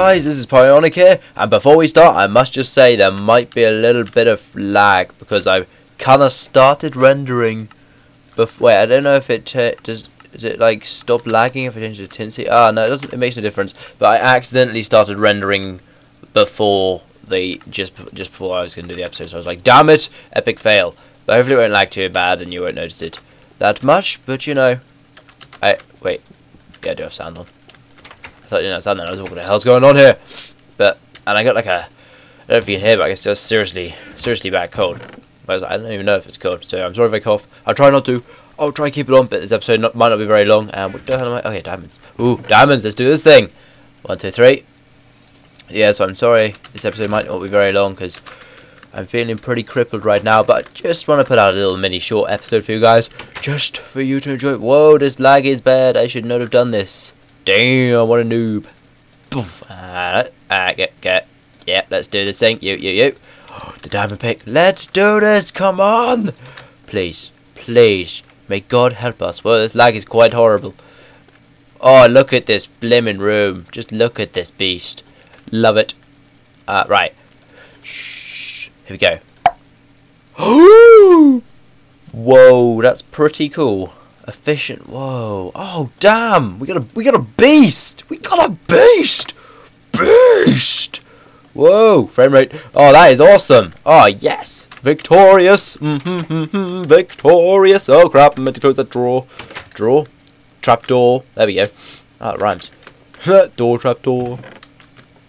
guys, this is Pyonic here, and before we start, I must just say there might be a little bit of lag, because I kind of started rendering, bef wait, I don't know if it, does, does it like stop lagging if I change the intensity? Ah, no, it doesn't, it makes no difference, but I accidentally started rendering before the, just, just before I was going to do the episode, so I was like, damn it, epic fail, but hopefully it won't lag too bad, and you won't notice it that much, but you know, I, wait, yeah, I do have sound on. I thought you sound then. I was like, what the hell's going on here? But and I got like a I don't know if you can hear, but I guess it's seriously seriously bad cold. But I don't even know if it's cold, so I'm sorry if I cough. I'll try not to. I'll try keep it on, but this episode not, might not be very long. And what the hell am I? Oh okay, diamonds. Ooh, diamonds. Let's do this thing. One, two, three. Yeah, so I'm sorry. This episode might not be very long because I'm feeling pretty crippled right now. But I just want to put out a little mini short episode for you guys, just for you to enjoy. Whoa, this lag is bad. I should not have done this. Damn, what a noob. Uh, get, get. Yeah, let's do this thing. You, you, you. The diamond pick. Let's do this. Come on. Please, please. May God help us. Well, this lag is quite horrible. Oh, look at this blimmin' room. Just look at this beast. Love it. Uh, right. Shh. Here we go. Whoa, that's pretty cool efficient. Whoa! Oh damn! We got a we got a beast. We got a beast. Beast. Whoa! Frame rate. Oh, that is awesome. Oh yes, victorious. Mm -hmm, mm -hmm, victorious. Oh crap! I meant to close that drawer. Trap door. There we go. Ah, it rhymes. door trap door.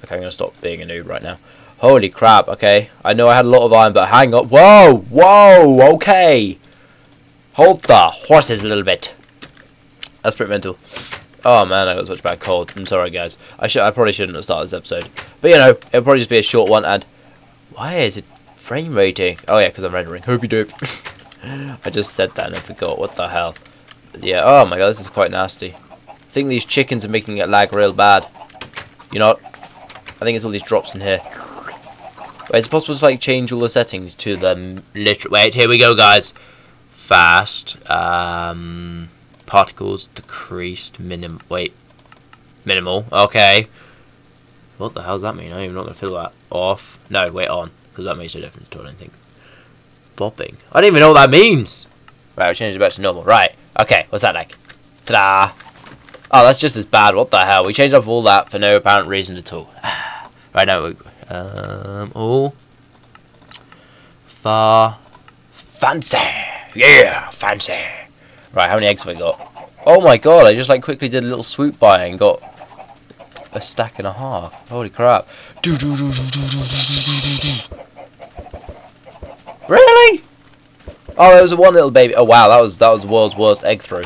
Okay, I'm gonna stop being a noob right now. Holy crap! Okay, I know I had a lot of iron, but hang on. Whoa! Whoa! Okay. Hold the horses a little bit. That's pretty mental. Oh man, I got such a bad cold. I'm sorry, guys. I should. I probably shouldn't have started this episode. But you know, it'll probably just be a short one. And why is it frame rating? Oh yeah, because I'm rendering. Hope you do. I just said that and I forgot. What the hell? Yeah. Oh my god, this is quite nasty. I think these chickens are making it lag real bad. You know, I think it's all these drops in here. Wait, is it possible to like change all the settings to the literal? Wait, here we go, guys fast. Um, particles decreased. Minim. Wait. Minimal. Okay. What the hell does that mean? I'm not to fill that off. No, wait on. Because that makes no difference I think. Bopping. I don't even know what that means. Right, I'll change it back to normal. Right. Okay, what's that like? Ta-da! Oh, that's just as bad. What the hell? We changed off all that for no apparent reason at all. right now, we, um, all far fancy. Yeah, fancy. Right, how many eggs have I got? Oh my god, I just like quickly did a little swoop by and got a stack and a half. Holy crap. Really? Oh, there was a one little baby. Oh wow, that was that was the world's worst egg throw.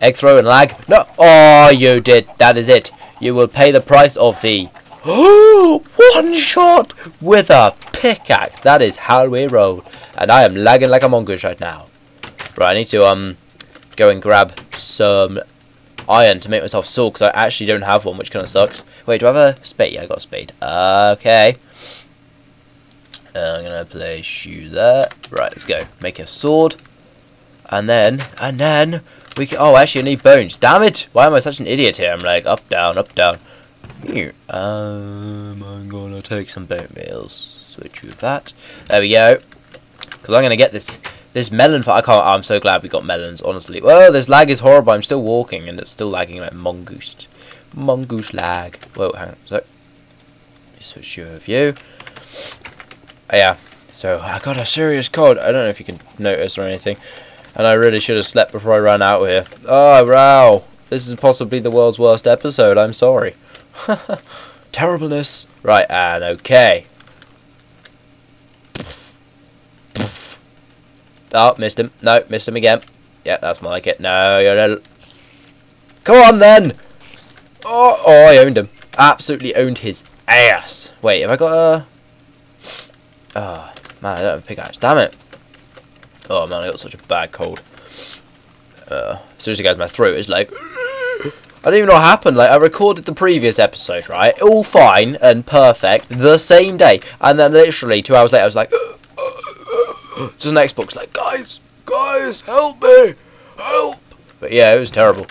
Egg throw and lag. No. Oh, you did. That is it. You will pay the price of the one shot with a pickaxe. That is how we roll. And I am lagging like a mongoose right now. Right, I need to um go and grab some iron to make myself a sword because I actually don't have one, which kind of sucks. Wait, do I have a spade? Yeah, I got a spade. okay. I'm gonna place you there. Right, let's go. Make a sword, and then and then we can. Oh, actually, I need bones. Damn it! Why am I such an idiot here? I'm like up, down, up, down. Here. Um, I'm gonna take some bone meals. Switch with that. There we go. Because I'm gonna get this this melon I can't I'm so glad we got melons, honestly. Well this lag is horrible, I'm still walking and it's still lagging like mongoose. Mongoose lag. Whoa, hang on. So switch your view. Oh, yeah. So I got a serious cold. I don't know if you can notice or anything. And I really should have slept before I ran out here. Oh wow. This is possibly the world's worst episode, I'm sorry. Terribleness. Right, and okay. Oh, missed him. No, missed him again. Yeah, that's more like it. No, you're a... Come on, then! Oh, oh, I owned him. Absolutely owned his ass. Wait, have I got a... Oh, man, I don't have a pickaxe. Damn it. Oh, man, I got such a bad cold. Uh, seriously, guys, my throat is like... I don't even know what happened. Like, I recorded the previous episode, right? All fine and perfect the same day. And then literally two hours later, I was like... Just an Xbox like, guys, guys, help me, help. But yeah, it was terrible.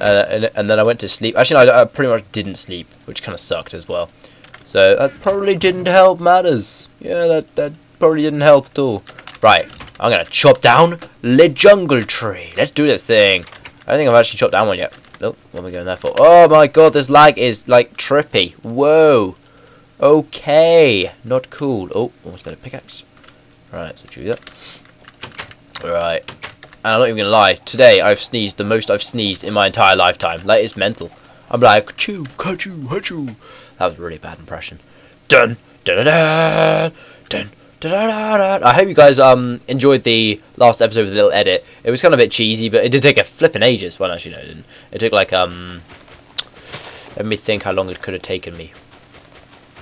uh, and, and then I went to sleep. Actually, no, I, I pretty much didn't sleep, which kind of sucked as well. So that probably didn't help matters. Yeah, that that probably didn't help at all. Right, I'm gonna chop down the jungle tree. Let's do this thing. I don't think I've actually chopped down one yet. Nope, what am I going there for? Oh my god, this lag is like trippy. Whoa. Okay, not cool. Oh, almost got a pickaxe. Right, so do that. Right, and I'm not even gonna lie. Today I've sneezed the most I've sneezed in my entire lifetime. Like it's mental. I'm like, choo, choo, choo. That was a really bad impression. Dun, dun, dun, dun, dun. Da -da -da I hope you guys um enjoyed the last episode with the little edit. It was kind of a bit cheesy, but it did take a flipping ages. Well, actually, no, it didn't. It took like um. Let me think how long it could have taken me.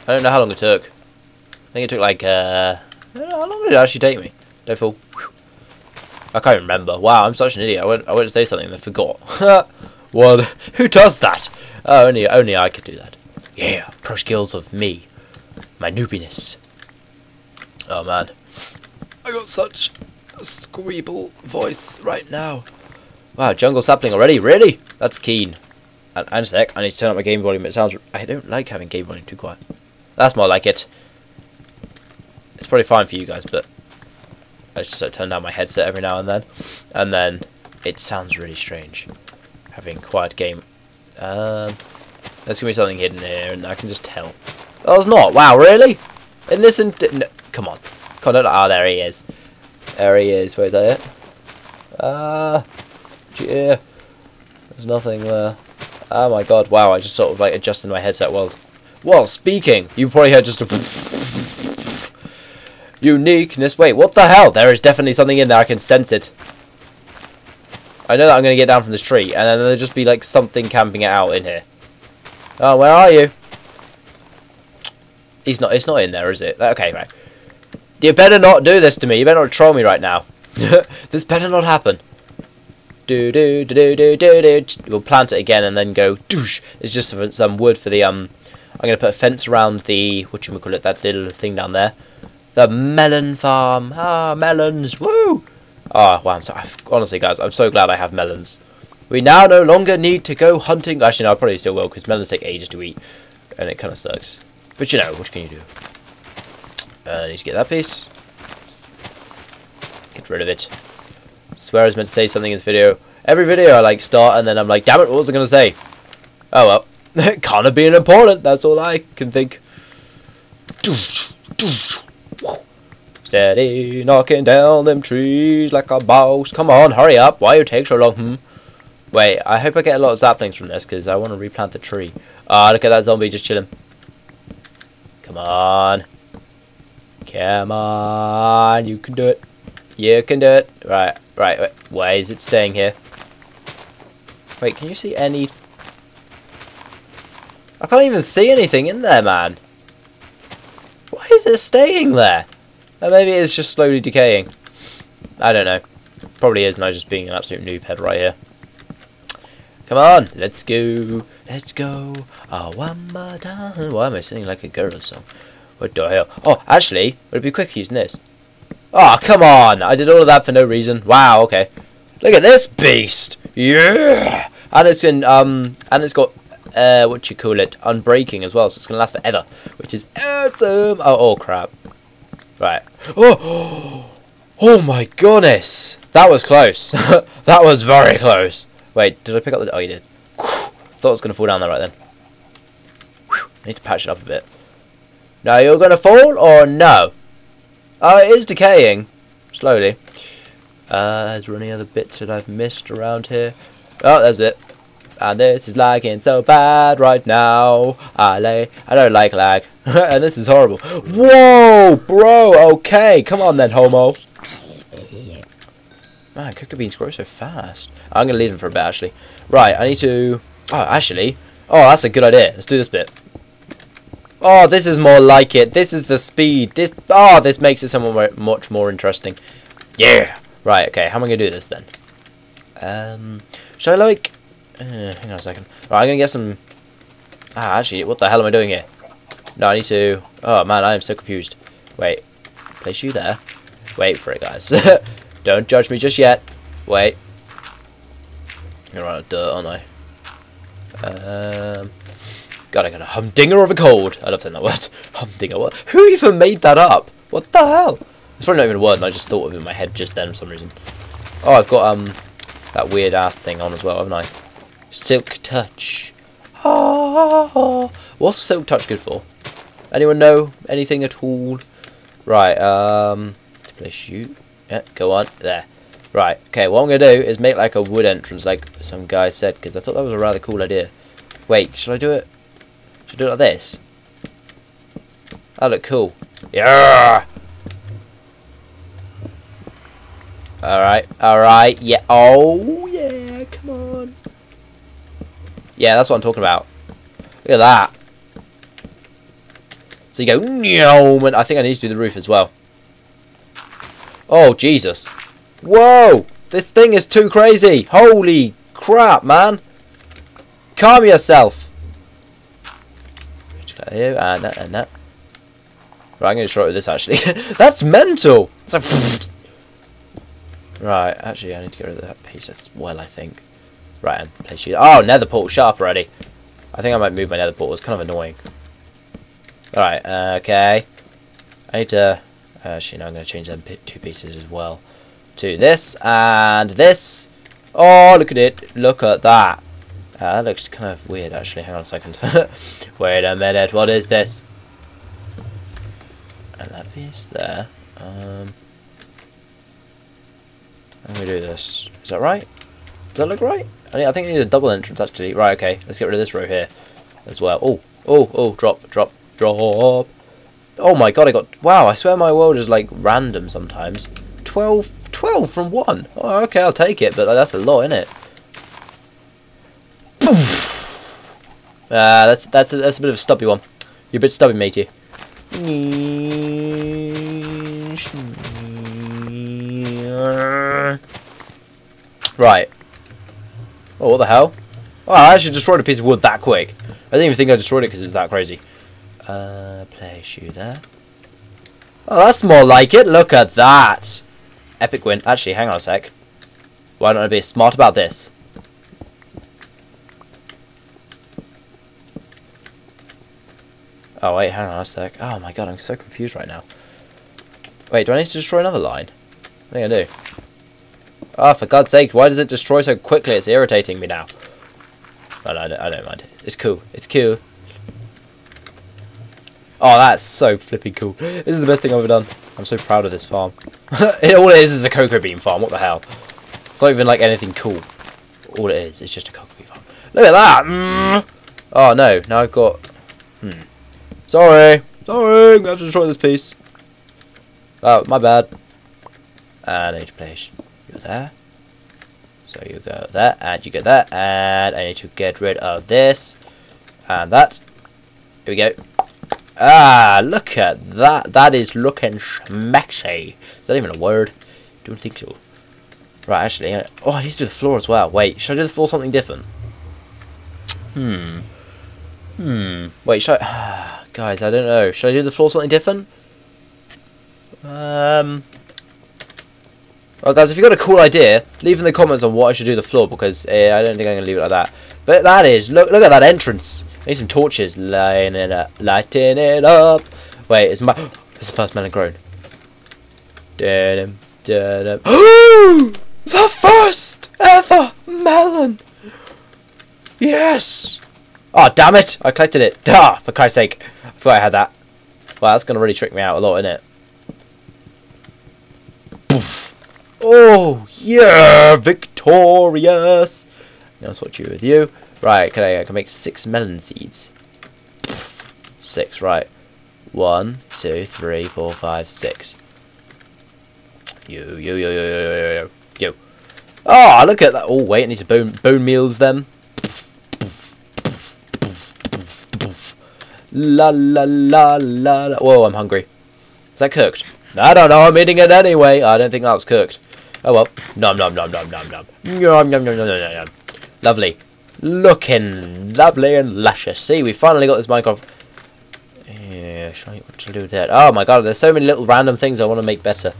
I don't know how long it took. I think it took like uh. How long did it actually take me? Don't feel. I can't remember. Wow, I'm such an idiot. I went I went to say something and I forgot. what? Who does that? Oh, only only I could do that. Yeah, pro skills of me, my noobiness. Oh man, I got such a squeeble voice right now. Wow, jungle sapling already? Really? That's keen. And, and a sec, I need to turn up my game volume. It sounds... I don't like having game volume too quiet. That's more like it. It's probably fine for you guys, but... I just uh, turn down my headset every now and then. And then it sounds really strange. Having quiet game. Um, there's to be something hidden here, and I can just tell. Oh, it's not. Wow, really? In this... In no, Come on. Come on. Ah, oh, there he is. There he is. Where's that it? Ah. Uh, yeah. There's nothing there. Oh my god. Wow, I just sort of like adjusted my headset while... While speaking. You probably heard just a... Uniqueness. Wait, what the hell? There is definitely something in there. I can sense it. I know that I'm going to get down from this tree, and then there'll just be like something camping it out in here. Oh, where are you? He's not. It's not in there, is it? Okay, right. You better not do this to me. You better not troll me right now. this better not happen. Do do do do do do. We'll plant it again and then go. Doosh. It's just some wood for the um. I'm gonna put a fence around the what you call it that little thing down there. The melon farm. Ah, melons. Woo! Ah, oh, wow. I'm so, honestly, guys, I'm so glad I have melons. We now no longer need to go hunting. Actually, no, I probably still will because melons take ages to eat, and it kind of sucks. But you know, what can you do? Uh, I need to get that piece. Get rid of it. Swear I was meant to say something in this video. Every video I like start and then I'm like, damn it, what was I going to say? Oh well. it can't have been important, that's all I can think. Steady, knocking down them trees like a boss. Come on, hurry up. Why you take so long? Hmm? Wait, I hope I get a lot of saplings from this because I want to replant the tree. Ah, look at that zombie just chilling. Come on. Come on, you can do it. You can do it. Right, right. Why is it staying here? Wait, can you see any... I can't even see anything in there, man. Why is it staying there? Or maybe it's just slowly decaying. I don't know. Probably is, and I'm just being an absolute noob head right here. Come on, let's go, let's go. Oh, one more time. Why am I singing like a girl song? What the hell? Oh, actually, would it be quick using this? Oh, come on! I did all of that for no reason. Wow, okay. Look at this beast! Yeah! And it's in, um, and it's got, uh, what you call it, unbreaking as well, so it's gonna last forever, which is awesome! Oh, oh crap. Right. Oh! Oh my goodness! That was close. that was very close. Wait, did I pick up the... Oh, you did. Thought it was gonna fall down there right then. I need to patch it up a bit. Now you're going to fall or no? Oh, it is decaying. Slowly. Uh, is there any other bits that I've missed around here? Oh, there's a bit. And this is lagging so bad right now. I lay. I don't like lag. and this is horrible. Whoa, bro. Okay, come on then, homo. Man, cocoa beans grow so fast. I'm to leave them for a bit, actually. Right, I need to... Oh, actually... Oh, that's a good idea. Let's do this bit. Oh, this is more like it. This is the speed. This oh, this makes it somewhat much more interesting. Yeah. Right. Okay. How am I gonna do this then? Um, should I like? Uh, hang on a second. Right, I'm gonna get some. Ah, actually, what the hell am I doing here? No, I need to. Oh man, I am so confused. Wait. Place you there. Wait for it, guys. Don't judge me just yet. Wait. I'm gonna run out of dirt, aren't I? Um, God, I got a humdinger of a cold. I love saying that word. Humdinger. What? Who even made that up? What the hell? It's probably not even a word, and I just thought of it in my head just then for some reason. Oh, I've got um that weird ass thing on as well, haven't I? Silk touch. Ah, what's silk touch good for? Anyone know anything at all? Right. Um, to play shoot. Yeah, go on there. Right. Okay. What I'm gonna do is make like a wood entrance, like some guy said, because I thought that was a rather cool idea. Wait, should I do it? Should I do it like this? That look cool. Yeah. Alright, alright, yeah. Oh. Yeah, that's what I'm talking about. Look at that. So you go, no, and I think I need to do the roof as well. Oh, Jesus. Whoa! This thing is too crazy. Holy crap, man. Calm yourself. Here, and that, and that. Right, I'm going to try it with this, actually. That's mental! It's like... Right, actually, I need to get rid of that piece as well, I think. Right, and place you. Oh, nether portal, sharp already. I think I might move my nether portal. It's kind of annoying. Alright, uh, okay. I need to... Actually, no, I'm going to change them two pieces as well. To this, and this. Oh, look at it. Look at that. Uh, that looks kind of weird, actually. Hang on a second. Wait a minute. What is this? And that piece there. Um... I'm going to do this. Is that right? Does that look right? I think I need a double entrance actually. Right, okay. Let's get rid of this row here as well. Oh, oh, oh, drop, drop, drop. Oh my god, I got... Wow, I swear my world is like random sometimes. 12, 12 from 1. Oh, okay, I'll take it, but that's a lot, isn't it? Ah, that's, that's, a, that's a bit of a stubby one. You're a bit stubby, matey. Right. Oh, what the hell? Oh, I actually destroyed a piece of wood that quick. I didn't even think I destroyed it because it was that crazy. Uh, place you there. Oh, that's more like it. Look at that. Epic win. Actually, hang on a sec. Why don't I be smart about this? Oh, wait, hang on a sec. Oh my god, I'm so confused right now. Wait, do I need to destroy another line? I think I do. Oh, for God's sake, why does it destroy so quickly? It's irritating me now. But I don't, I don't mind. It's cool. It's cool. Oh, that's so flipping cool. This is the best thing I've ever done. I'm so proud of this farm. it, all it is is a cocoa bean farm. What the hell? It's not even like anything cool. All it is is just a cocoa bean farm. Look at that! Mm. Oh, no. Now I've got... Hmm. Sorry. Sorry. I'm going to have to destroy this piece. Oh, my bad. And age place there. So you go there, and you go there, and I need to get rid of this, and that. Here we go. Ah, look at that. That is looking schmexy. Is that even a word? Don't think so. Right, actually, I, oh, I need to do the floor as well. Wait, should I do the floor something different? Hmm. Hmm. Wait, should I... Guys, I don't know. Should I do the floor something different? Um... Well, guys, if you've got a cool idea, leave in the comments on what I should do the floor, because uh, I don't think I'm going to leave it like that. But that is, look look at that entrance. I need some torches, lighting it up, lighting it up. Wait, it's my, it's the first melon grown. Da-dum, da-dum. the first ever melon! Yes! Oh, damn it! I collected it. Duh, for Christ's sake. I forgot I had that. Well, that's going to really trick me out a lot, isn't it? Poof. Oh, yeah, victorious. Now switch you with you. Right, can I, I can make six melon seeds. Six, right. One, two, three, four, five, six. You, you, you, you, you, you, you. Oh, look at that. Oh, wait, I need to bone, bone meals them. La la la la la. Whoa, I'm hungry. Is that cooked? I don't know. I'm eating it anyway. I don't think that was cooked. Oh well. Nom nom nom nom nom nom. Nom nom nom nom nom nom. Lovely. Looking lovely and luscious. See, we finally got this Minecraft. Yeah, show you what to do that. Oh my god, there's so many little random things I want to make better.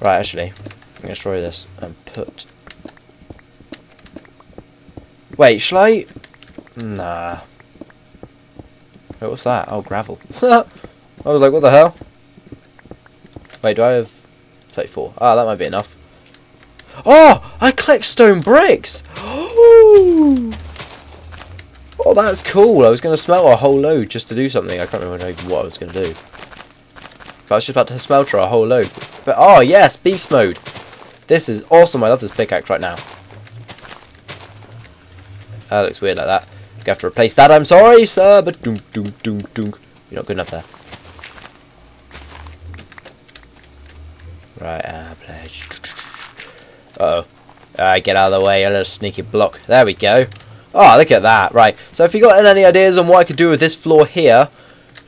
Right, actually. I'm to destroy this and put... Wait, shall I... Nah. Wait, what's that? Oh, gravel. I was like, what the hell? Wait, do I have 34? Ah, that might be enough. Oh, I collect stone bricks. Oh, that's cool. I was going to smelt a whole load just to do something. I can't remember what I was going to do. But I was just about to smelter a whole load. But, oh, yes, beast mode. This is awesome. I love this pickaxe right now. That looks weird like that. You have to replace that, I'm sorry, sir, but doom, doom, doom, doom. You're not good enough there. Right, uh, pledge. Uh oh. Alright, get out of the way, a little sneaky block. There we go. Oh, look at that. Right, so if you've got any ideas on what I could do with this floor here,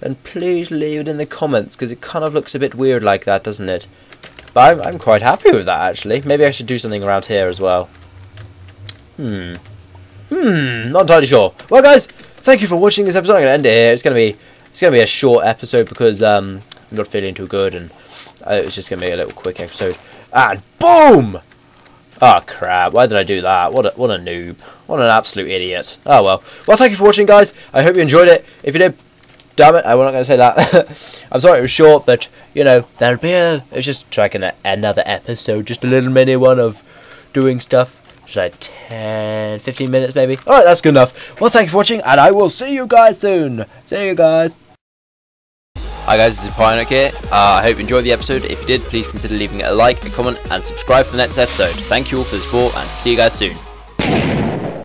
then please leave it in the comments, because it kind of looks a bit weird like that, doesn't it? But I'm, I'm quite happy with that, actually. Maybe I should do something around here as well. Hmm. Hmm, not entirely sure. Well, guys, thank you for watching this episode. I'm going to end it here. It's going to be it's going to be a short episode because um, I'm not feeling too good, and uh, it's just going to be a little quick episode. And boom! Oh crap! Why did I do that? What a what a noob! What an absolute idiot! Oh well. Well, thank you for watching, guys. I hope you enjoyed it. If you did, damn it, I'm not going to say that. I'm sorry it was short, but you know there'll be a. It's just tracking another episode, just a little mini one of doing stuff. Just like 10, 15 minutes maybe. Alright, that's good enough. Well, thank you for watching, and I will see you guys soon. See you guys. Hi guys, this is Pyonic here. Uh, I hope you enjoyed the episode. If you did, please consider leaving a like, a comment, and subscribe for the next episode. Thank you all for the support, and see you guys soon.